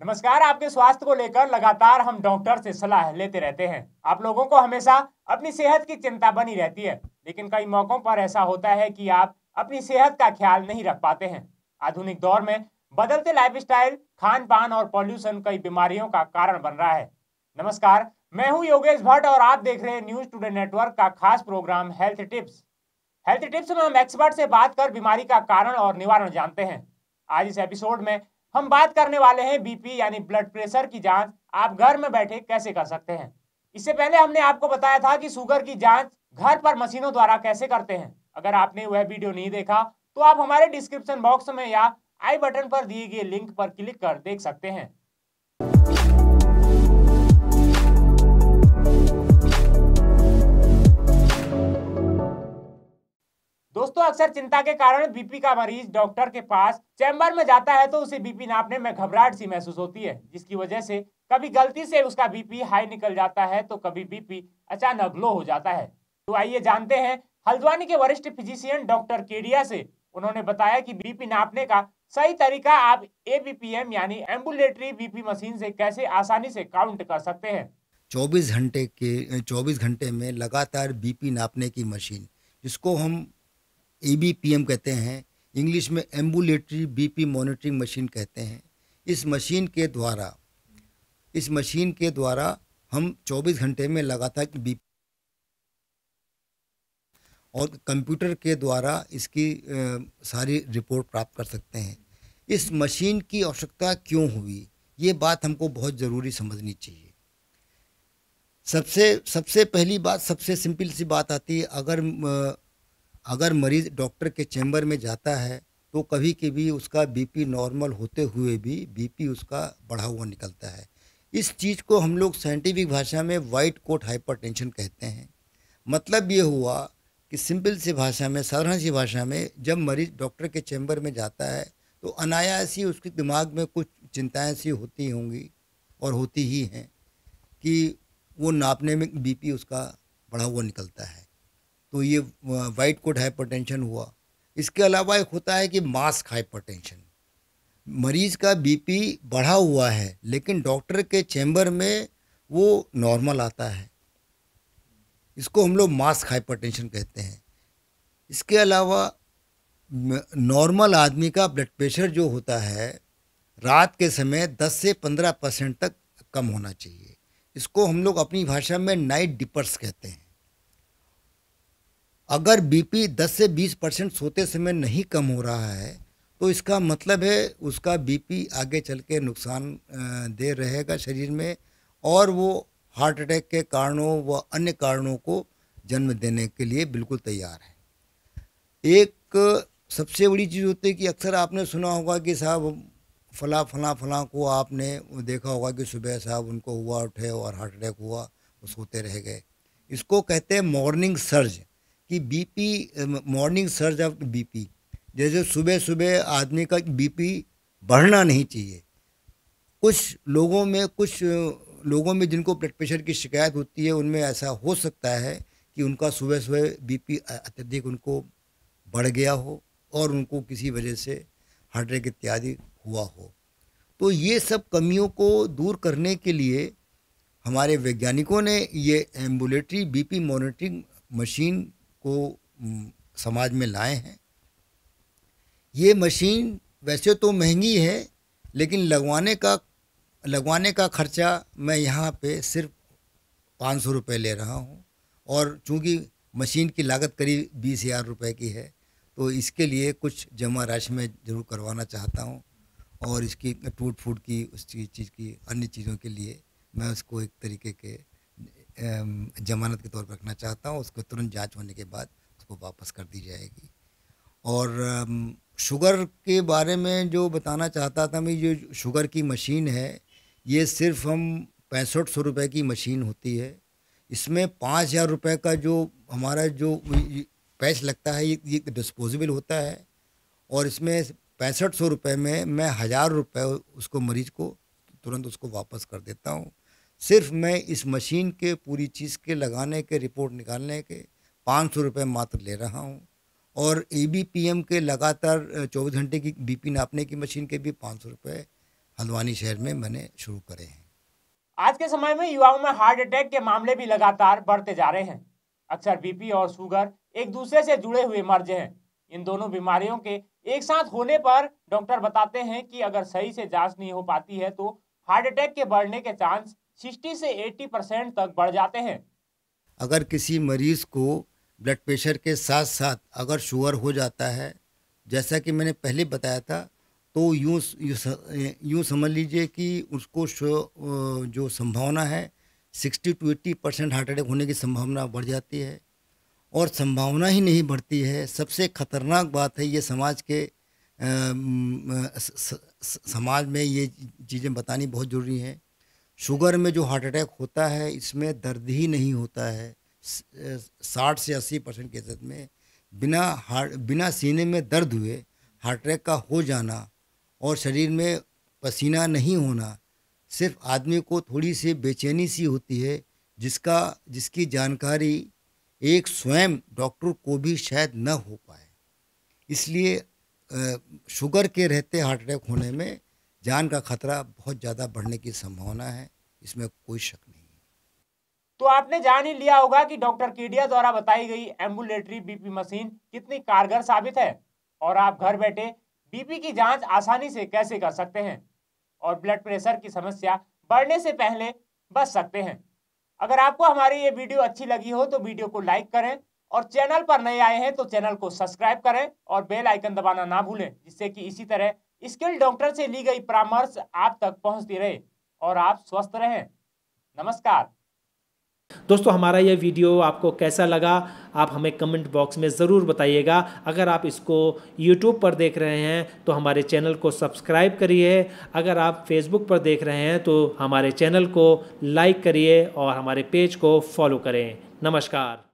नमस्कार आपके स्वास्थ्य को लेकर लगातार हम डॉक्टर से सलाह लेते रहते हैं। आप लोगों को हमेशा अपनी सेहत की चिंता बनी रहती है लेकिन कई मौकों पर ऐसा होता है कि आप अपनी सेहत का ख्याल नहीं रख पाते हैं। आधुनिक दौर में बदलते लाइफस्टाइल, खान पान और पॉल्यूशन कई बीमारियों का कारण बन रहा है। नमस्कार मैं हूँ योगेश भट्ट और आप देख रहे हैं न्यूज़ टुडे नेटवर्क का खास programme health tips health tips में हम एक्सपर्ट से बात कर बीमारी का कारण और निवारण जानते हैं। आज इस एपिसोड में हम बात करने वाले हैं बीपी यानी ब्लड प्रेशर की जाँच, आप घर में बैठे कैसे कर सकते हैं? इससे पहले हमने आपको बताया था कि शुगर की जाँच घर पर मशीनों द्वारा कैसे करते हैं। अगर आपने वह वीडियो नहीं देखा तो आप हमारे डिस्क्रिप्शन बॉक्स में या आई बटन पर दिए गए लिंक पर क्लिक कर देख सकते हैं। दोस्तों, अक्सर चिंता के कारण बीपी का मरीज़ डॉक्टर के पास चैम्बर में जाता है तो उसे बीपी नापने में घबराहट सी महसूस होती है, जिसकी वजह से कभी गलती से उसका बीपी हाई निकल जाता है तो कभी बीपी अचानक लो हो जाता है। तो आइए जानते हैं, हल्द्वानी के वरिष्ठ फिजिशियन डॉक्टर केडिया से उन्होंने बताया कि बीपी नापने का सही तरीका आप एबीपीएम यानी एम्बुलेटरी बीपी मशीन से कैसे आसानी से काउंट कर सकते हैं। 24 घंटे के 24 घंटे में लगातार बीपी नापने की मशीन, जिसको हम एबीपीएम कहते हैं इंग्लिश में एम्बुलेटरी बीपी मॉनिटरिंग मशीन कहते हैं। इस मशीन के द्वारा इस मशीन के द्वारा हम 24 घंटे में लगातार बी और कंप्यूटर के द्वारा इसकी आ, सारी रिपोर्ट प्राप्त कर सकते हैं। इस मशीन की आवश्यकता क्यों हुई? ये बात हमको बहुत ज़रूरी समझनी चाहिए। सबसे सबसे पहली बात सबसे सिंपल सी बात आती है अगर अगर मरीज़ डॉक्टर के चैम्बर में जाता है तो कभी कभी उसका बीपी नॉर्मल होते हुए भी बीपी उसका बढ़ा हुआ निकलता है। इस चीज़ को हम लोग साइंटिफिक भाषा में वाइट कोट हाइपरटेंशन कहते हैं। मतलब ये हुआ कि सिंपल सी भाषा में, साधारण सी भाषा में जब मरीज़ डॉक्टर के चैम्बर में जाता है तो अनायास ही उसके दिमाग में कुछ चिंताएँ सी होती होंगी और होती ही हैं कि वो नापने में बीपी उसका बढ़ा हुआ निकलता है। तो ये वाइट कोट हाइपरटेंशन हुआ। इसके अलावा एक होता है कि मास्क हाइपरटेंशन मरीज़ का बीपी बढ़ा हुआ है, लेकिन डॉक्टर के चैम्बर में वो नॉर्मल आता है। इसको हम लोग मास्क हाइपरटेंशन कहते हैं। इसके अलावा नॉर्मल आदमी का ब्लड प्रेशर जो होता है, रात के समय 10 से 15 परसेंट तक कम होना चाहिए। इसको हम लोग अपनी भाषा में नाइट डिपर्स कहते हैं। अगर बीपी 10 से 20 परसेंट सोते समय नहीं कम हो रहा है तो इसका मतलब है उसका बीपी आगे चल के नुकसान दे रहेगा शरीर में और वो हार्ट अटैक के कारणों व अन्य कारणों को जन्म देने के लिए बिल्कुल तैयार है। एक सबसे बड़ी चीज़ होती है कि अक्सर आपने सुना होगा कि साहब फला फला फला को आपने देखा होगा कि सुबह साहब उनको हुआ, उठे और हार्ट अटैक हुआ, वो सोते रह गए। इसको कहते हैं मॉर्निंग सर्ज। कि BP morning surge of BP जैसे सुबह सुबह आदमी का बीपी बढ़ना नहीं चाहिए। कुछ लोगों में, कुछ लोगों में जिनको ब्लड प्रेशर की शिकायत होती है, उनमें ऐसा हो सकता है कि उनका सुबह सुबह बीपी अत्यधिक उनको बढ़ गया हो और उनको किसी वजह से हार्ट अटैक इत्यादि हुआ हो। तो ये सब कमियों को दूर करने के लिए हमारे वैज्ञानिकों ने ये एम्बुलेटरी बीपी मॉनिटरिंग मशीन को समाज में लाए हैं। ये मशीन वैसे तो महँगी है, लेकिन लगवाने का लगवाने का खर्चा मैं यहाँ पे सिर्फ़ पाँच सौ रुपये ले रहा हूँ। और चूँकि मशीन की लागत करीब बीस हज़ार रुपये की है तो इसके लिए कुछ जमा राशि में ज़रूर करवाना चाहता हूँ। और इसकी टूट फूट की उस चीज़ की अन्य चीज़ों के लिए मैं उसको एक तरीके के ज़मानत के तौर पर रखना चाहता हूँ, उसको तुरंत जाँच होने के बाद उसको वापस कर दी जाएगी। और शुगर के बारे में जो बताना चाहता था मैं जो शुगर की मशीन है, ये सिर्फ़ हम पैंसठ सौ रुपये की मशीन होती है। इसमें पाँच हज़ार रुपये का जो हमारा जो पैस लगता है, ये डिस्पोजेबल होता है और इसमें पैंसठ सौ रुपये में मैं हज़ार रुपये उसको, मरीज़ को तुरंत उसको वापस कर देता हूँ। सिर्फ़ मैं इस मशीन के, पूरी चीज़ के लगाने के, रिपोर्ट निकालने के पाँच सौ रुपये मात्र ले रहा हूँ। और ए बी पी एम के लगातार चौबीस घंटे की बी पी नापने की मशीन के भी पाँच सौ रुपये हल्द्वानी शहर में मैंने शुरू करे हैं। आज के समय में युवाओं में हार्ट अटैक के मामले भी लगातार बढ़ते जा रहे हैं। अक्सर बीपी और शुगर एक दूसरे से जुड़े हुए मर्ज हैं। इन दोनों बीमारियों के एक साथ होने पर डॉक्टर बताते हैं कि अगर सही से जाँच नहीं हो पाती है तो हार्ट अटैक के बढ़ने के चांस 60 से 80 परसेंट तक बढ़ जाते हैं। अगर किसी मरीज़ को ब्लड प्रेशर के साथ साथ अगर शुगर हो जाता है जैसा कि मैंने पहले बताया था तो यूँ यूँ समझ लीजिए कि उसको जो संभावना है sixty two eighty percent heart attack होने की संभावना बढ़ जाती है। और संभावना ही नहीं बढ़ती है। सबसे खतरनाक बात है ये समाज के आ, समाज में ये चीज़ें बतानी बहुत ज़रूरी हैं। शुगर में जो हार्ट अटैक होता है, इसमें दर्द ही नहीं होता है। साठ से अस्सी परसेंट केसेस में बिना हार्ट बिना सीने में दर्द हुए हार्ट अटैक का हो जाना और शरीर में पसीना नहीं होना, सिर्फ़ आदमी को थोड़ी सी बेचैनी सी होती है, जिसका, जिसकी जानकारी एक स्वयं डॉक्टर को भी शायद न हो पाए। इसलिए शुगर के रहते हार्ट अटैक होने में जान का खतरा बहुत ज़्यादा बढ़ने की संभावना है, इसमें कोई शक नहीं। तो आपने जान ही लिया होगा कि डॉक्टर केडिया द्वारा बताई गई एम्बुलेटरी बीपी मशीन कितनी कारगर साबित है और आप घर बैठे बीपी की जाँच आसानी से कैसे कर सकते हैं और ब्लड प्रेशर की समस्या बढ़ने से पहले बच सकते हैं। अगर आपको हमारी ये वीडियो अच्छी लगी हो तो वीडियो को लाइक करें और चैनल पर नए आए हैं तो चैनल को सब्सक्राइब करें और बेल आइकन दबाना ना भूलें, जिससे कि इसी तरह स्किल डॉक्टर से ली गई परामर्श आप तक पहुँचती रहे और आप स्वस्थ रहें। नमस्कार। दोस्तों, हमारा यह वीडियो आपको कैसा लगा, आप हमें कमेंट बॉक्स में ज़रूर बताइएगा। अगर आप इसको यूट्यूब पर देख रहे हैं तो हमारे चैनल को सब्सक्राइब करिए। अगर आप फेसबुक पर देख रहे हैं तो हमारे चैनल को लाइक करिए और हमारे पेज को फॉलो करें। नमस्कार।